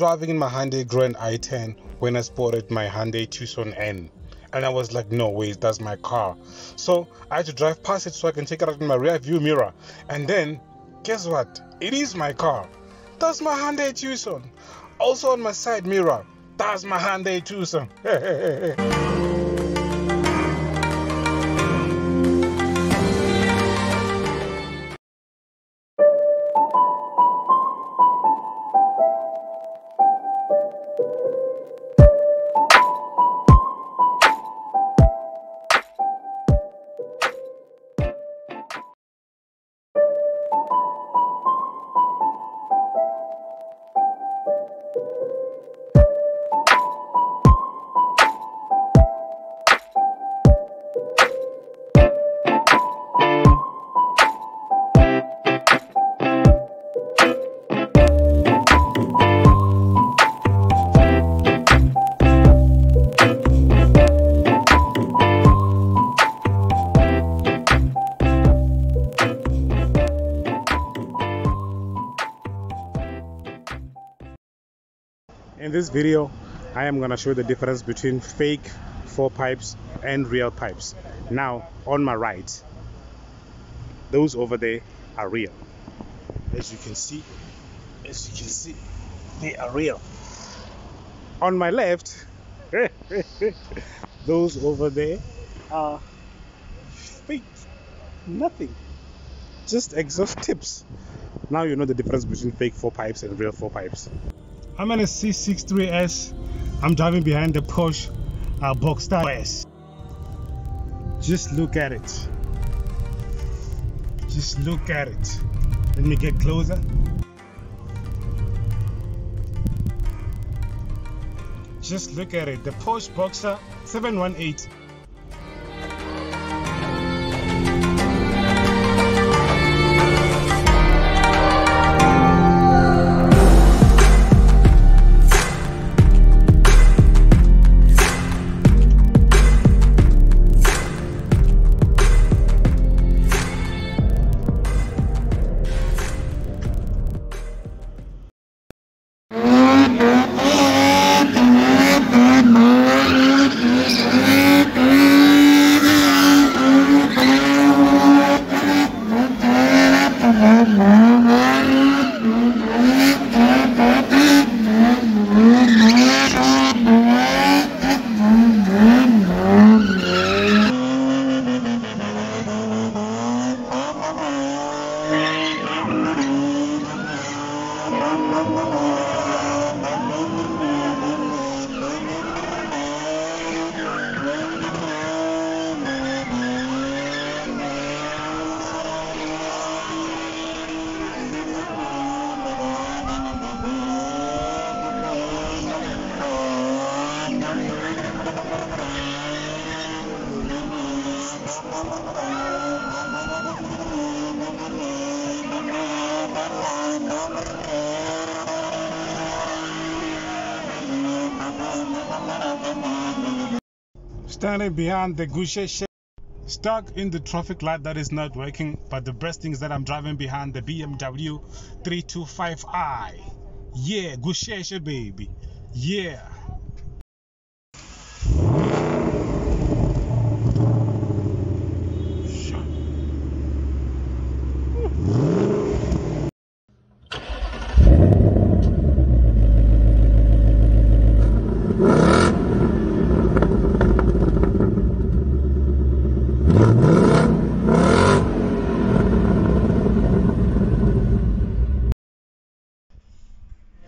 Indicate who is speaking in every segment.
Speaker 1: driving in my Hyundai Grand i10 when I spotted my Hyundai Tucson N. And I was like, no way, that's my car. So I had to drive past it so I can check it out in my rear view mirror. And then, guess what? It is my car. That's my Hyundai Tucson. Also on my side mirror, that's my Hyundai Tucson. in this video I am gonna show the difference between fake four pipes and real pipes. Now on my right those over there are real. As you can see as you can see they are real. On my left those over there are fake nothing just exhaust tips. Now you know the difference between fake four pipes and real four pipes I'm in a C63S. I'm driving behind the Porsche uh, Boxster S. Just look at it. Just look at it. Let me get closer. Just look at it. The Porsche Boxster 718. Standing behind the Gucci shed, stuck in the traffic light that is not working, but the best thing is that I'm driving behind the BMW 325i. Yeah, Gucci baby. Yeah.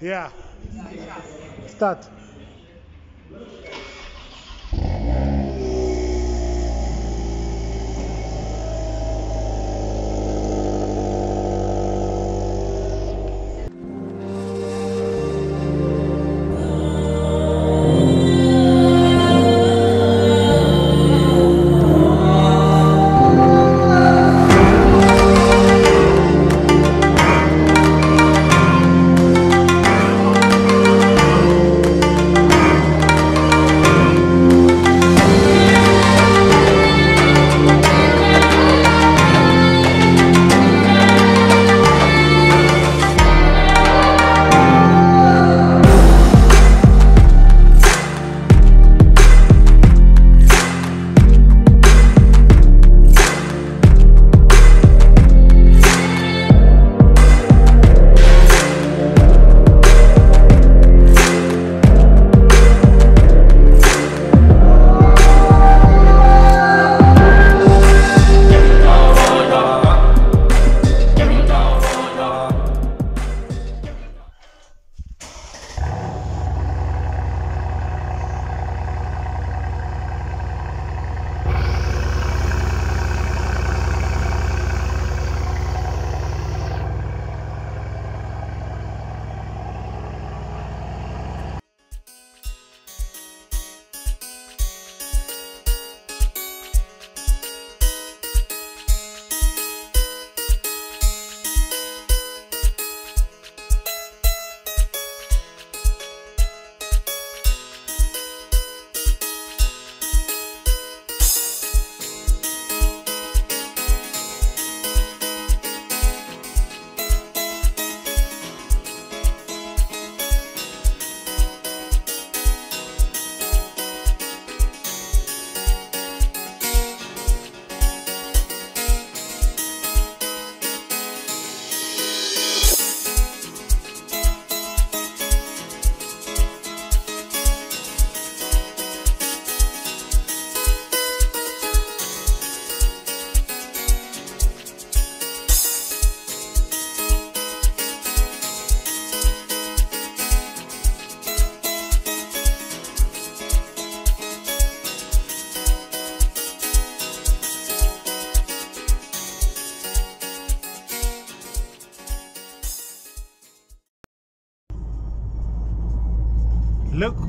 Speaker 1: Yeah. Start.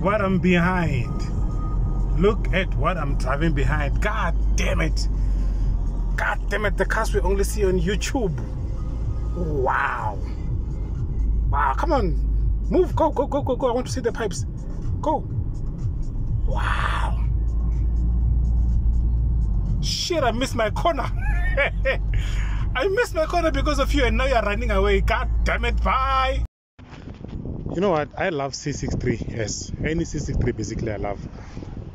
Speaker 1: What I'm behind. Look at what I'm driving behind. God damn it. God damn it, the cars we only see on YouTube. Wow. Wow, come on. Move, go, go, go, go, go. I want to see the pipes. Go. Wow. Shit, I missed my corner. I missed my corner because of you and now you're running away. God damn it, bye. You know what? I love C63S. Any C63 basically I love.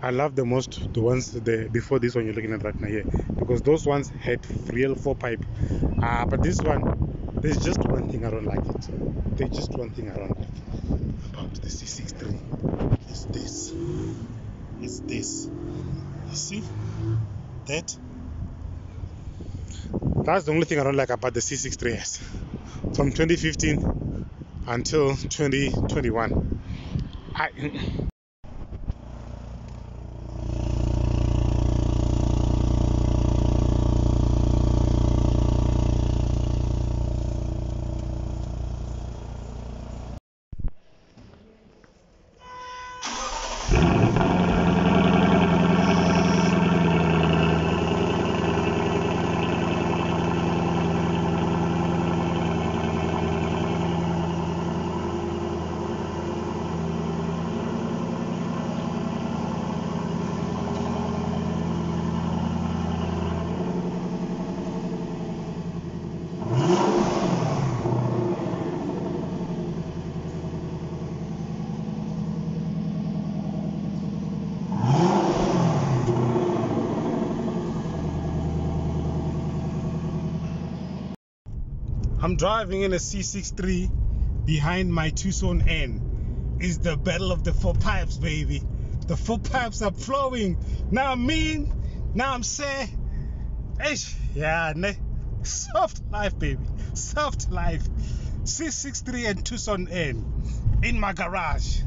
Speaker 1: I love the most the ones the before this one you're looking at right now here because those ones had real four pipe. Uh, but this one there's just one thing I don't like it. There's just one thing I don't like about the C63. It's this. It's this. You see that? That's the only thing I don't like about the C63S. From 2015 until 2021. I I'm driving in a C63 behind my Tucson N. Is the battle of the four pipes, baby. The four pipes are flowing. Now I'm mean. Now I'm sad. Ish. Yeah, ne. Soft life, baby. Soft life. C63 and Tucson N in my garage.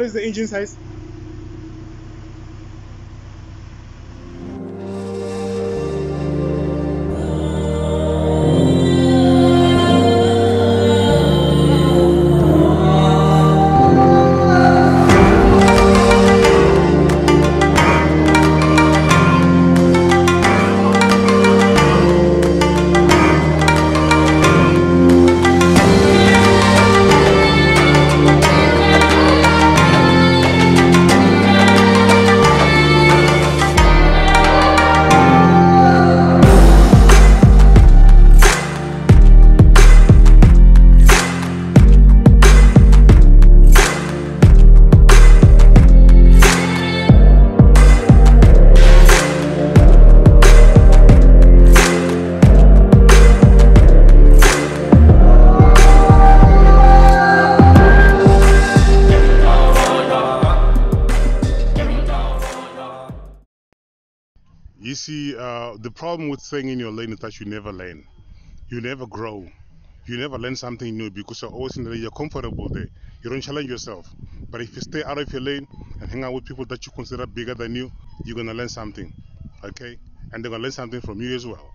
Speaker 1: What is the engine size? See, uh, the problem with staying in your lane is that you never learn. You never grow. You never learn something new because you're always in the you're comfortable there. You don't challenge yourself. But if you stay out of your lane and hang out with people that you consider bigger than you, you're gonna learn something. Okay? And they're gonna learn something from you as well.